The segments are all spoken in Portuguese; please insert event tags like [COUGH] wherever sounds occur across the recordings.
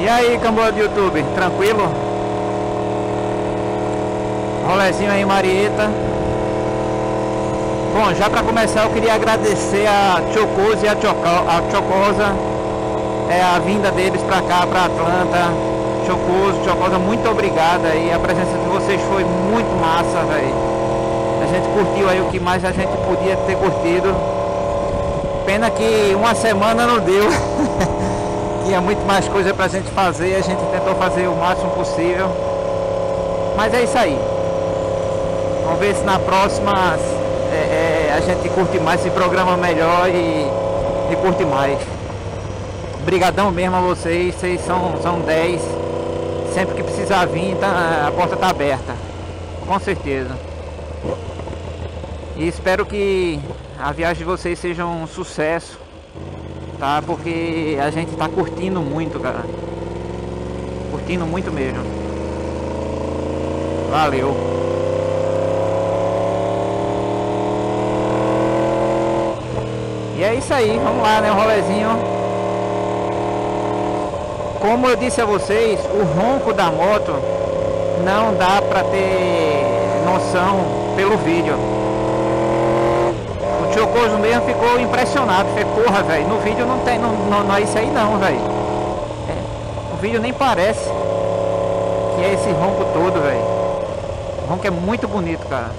E aí, cambô do YouTube, tranquilo? Rolezinho aí, Marieta. Bom, já para começar eu queria agradecer a Chocosa e a, a Chocosa é, a vinda deles para cá, para Atlanta. Chocoso, Chocosa, muito obrigada aí. A presença de vocês foi muito massa, velho. A gente curtiu aí o que mais a gente podia ter curtido. Pena que uma semana não deu. [LAUGHS] Tinha muito mais coisa pra gente fazer, a gente tentou fazer o máximo possível. Mas é isso aí. Vamos ver se na próxima é, é, a gente curte mais esse programa melhor e, e curte mais. Obrigadão mesmo a vocês, vocês são, são 10. Sempre que precisar vir, tá, a porta tá aberta. Com certeza. E espero que a viagem de vocês seja um sucesso, tá? Porque a gente tá curtindo muito, cara. Curtindo muito mesmo. Valeu. E é isso aí, vamos lá, né? Um rolezinho. Como eu disse a vocês, o ronco da moto não dá pra ter noção pelo vídeo. Chocoso mesmo ficou impressionado. Falei, porra, velho, no vídeo não tem, não, não, não é isso aí não, velho. É, no vídeo nem parece que é esse ronco todo, velho. O ronco é muito bonito, cara.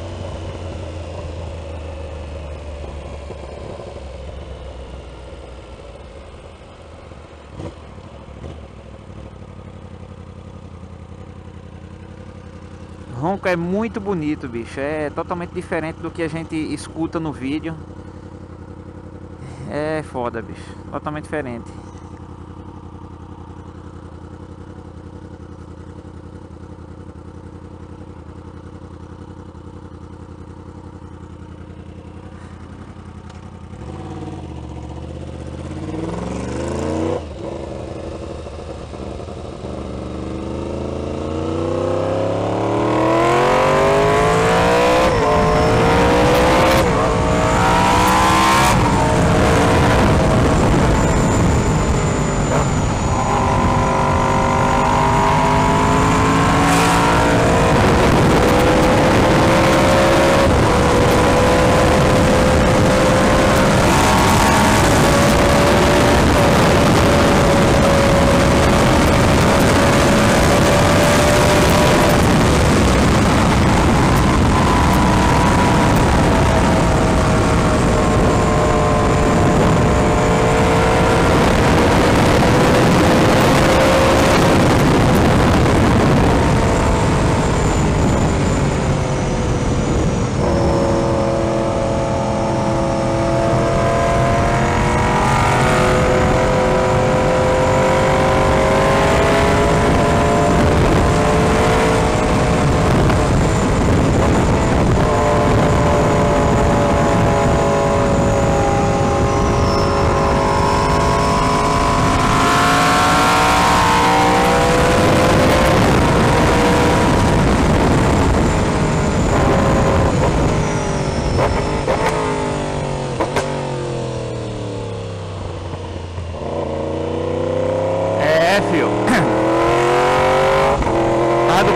Ronco é muito bonito, bicho. É totalmente diferente do que a gente escuta no vídeo. É foda, bicho. Totalmente diferente.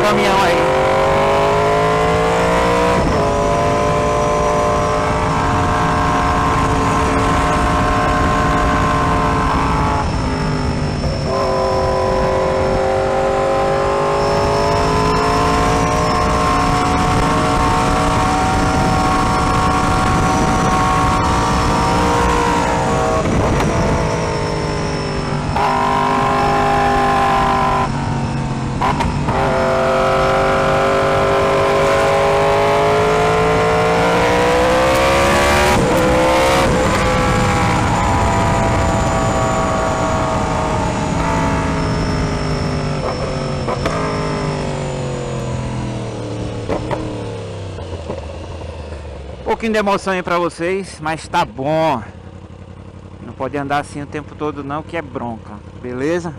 come here. Pouquinho de emoção aí pra vocês, mas tá bom. Não pode andar assim o tempo todo não, que é bronca, beleza?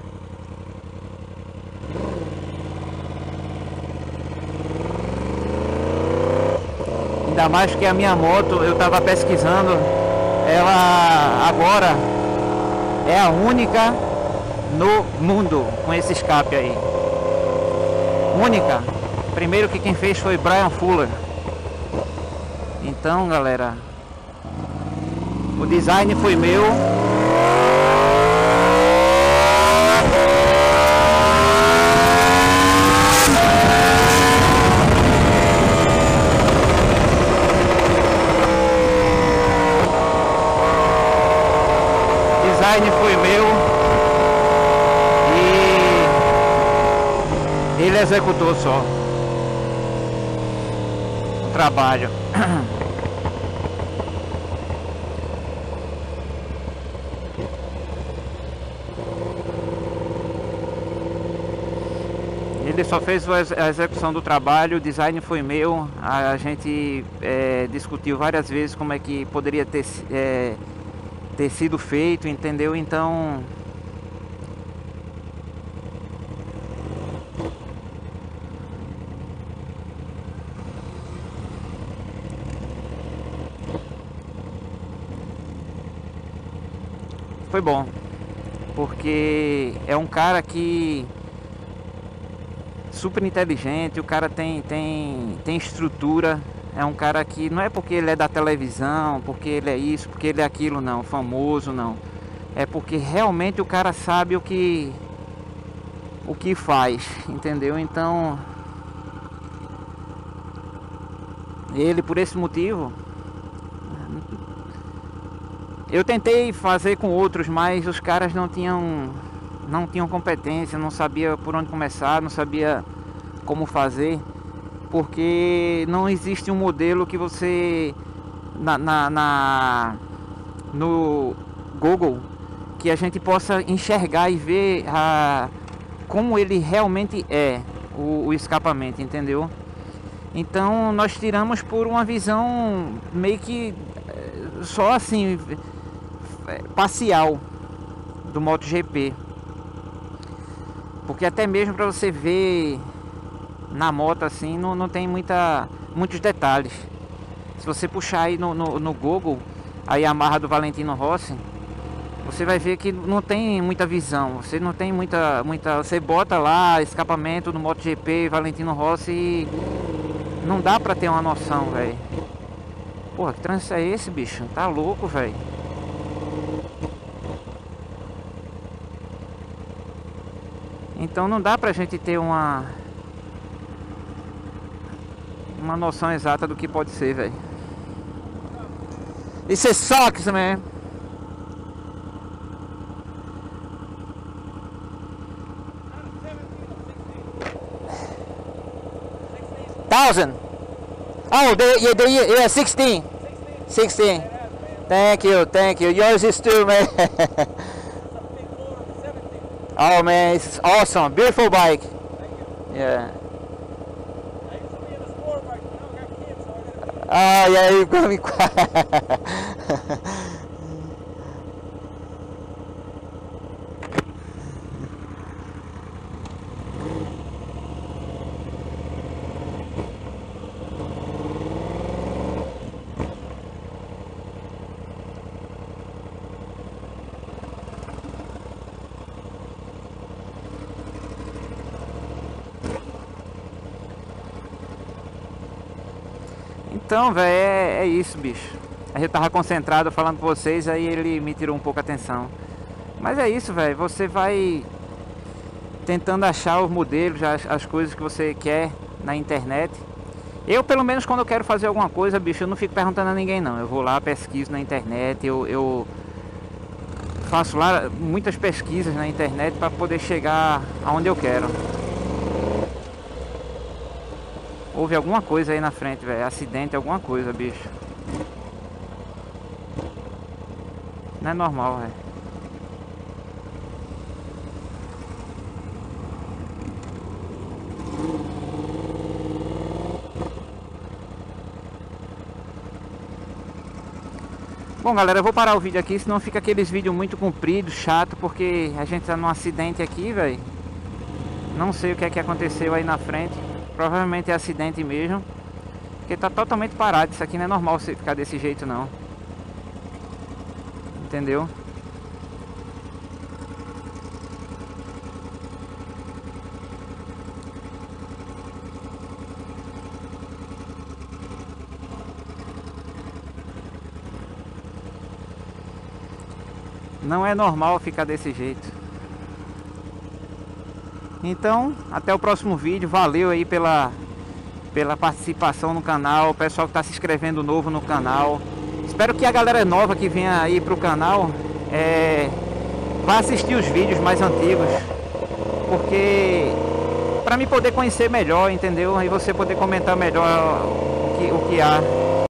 Ainda mais que a minha moto, eu tava pesquisando, ela agora é a única no mundo com esse escape aí. Única. Primeiro que quem fez foi Brian Fuller. Então, galera, o design foi meu. design foi meu e ele executou só o trabalho. [CLEARS THROAT] Ele só fez a execução do trabalho, o design foi meu. A, gente é, discutiu várias vezes como é que poderia ter, é, ter sido feito, entendeu? Então. Foi bom, porque é um cara que super inteligente, o cara tem, tem, tem estrutura, é um cara que não é porque ele é da televisão, porque ele é isso, porque ele é aquilo, não, famoso, não. É porque realmente o cara sabe o que o que faz, entendeu? Então ele por esse motivo eu tentei fazer com outros, mas os caras não tinham não tinham competência, não sabia por onde começar, não sabia como fazer, porque não existe um modelo que você na, na, na no Google que a gente possa enxergar e ver a, como ele realmente é o, o escapamento, entendeu? Então nós tiramos por uma visão meio que eh, só assim eh, parcial do MotoGP. Porque até mesmo para você ver na moto assim, não, não tem muita, muitos detalhes. Se você puxar aí no, no, no Google, a marra do Valentino Rossi, você vai ver que não tem muita visão. Você não tem muita. muita você bota lá escapamento no MotoGP, Valentino Rossi e não dá pra ter uma noção, velho. Porra, que trânsito é esse, bicho? Tá louco, velho. Então não dá pra gente ter uma uma noção exata do que pode ser, velho. Isso é sucks, man. Thousand. Oh, they, yeah, they, yeah, 16. 16. Thank you, thank you. Yours is too, man. [LAUGHS] oh, man, it's awesome. Beautiful bike. Yeah. Ah, e aí, come qua. Então, velho, é, é, isso, bicho. A gente tava concentrado falando com vocês, aí ele me tirou um pouco a atenção. Mas é isso, velho. Você vai tentando achar os modelos, as, as coisas que você quer na internet. Eu, pelo menos, quando eu quero fazer alguma coisa, bicho, eu não fico perguntando a ninguém, não. Eu vou lá, pesquiso na internet, eu, eu faço lá muitas pesquisas na internet para poder chegar aonde eu quero. Houve alguma coisa aí na frente, velho. Acidente, alguma coisa, bicho. Não é normal, velho. Bom galera, eu vou parar o vídeo aqui, senão fica aqueles vídeos muito compridos, chato, porque a gente tá num acidente aqui, velho. Não sei o que é que aconteceu aí na frente. Provavelmente é acidente mesmo. Porque tá totalmente parado. Isso aqui não é normal ficar desse jeito não. Entendeu? Não é normal ficar desse jeito. Então, até o próximo vídeo. Valeu aí pela, pela participação no canal. O pessoal que está se inscrevendo novo no canal. Espero que a galera nova que venha aí pro canal é, vá assistir os vídeos mais antigos. Porque para mim poder conhecer melhor, entendeu? E você poder comentar melhor o que, o que há